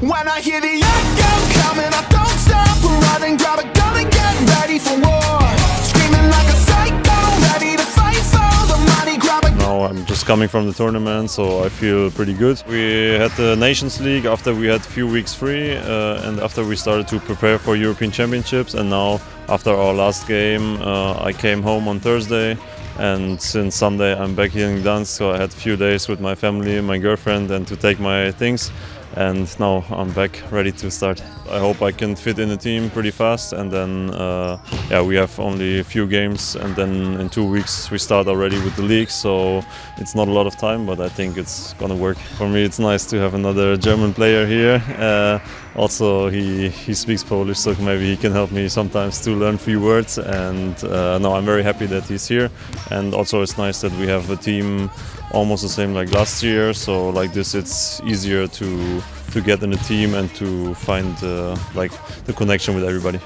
When I hear the echo coming, I don't stop running. Grab a gun and get ready for war. Screaming like a psycho, ready to fight for the money. Grab a Now I'm just coming from the tournament, so I feel pretty good. We had the Nations League after we had a few weeks free, uh, and after we started to prepare for European Championships. And now, after our last game, uh, I came home on Thursday, and since Sunday I'm back here in Gdansk. So I had a few days with my family, my girlfriend, and to take my things. And now I'm back, ready to start. I hope I can fit in the team pretty fast, and then uh, yeah, we have only a few games, and then in two weeks we start already with the league. So it's not a lot of time, but I think it's gonna work. For me, it's nice to have another German player here. Uh, also, he he speaks Polish, so maybe he can help me sometimes to learn few words. And uh, no, I'm very happy that he's here. And also, it's nice that we have a team almost the same like last year. So like this, it's easier to to get in a team and to find uh, like the connection with everybody.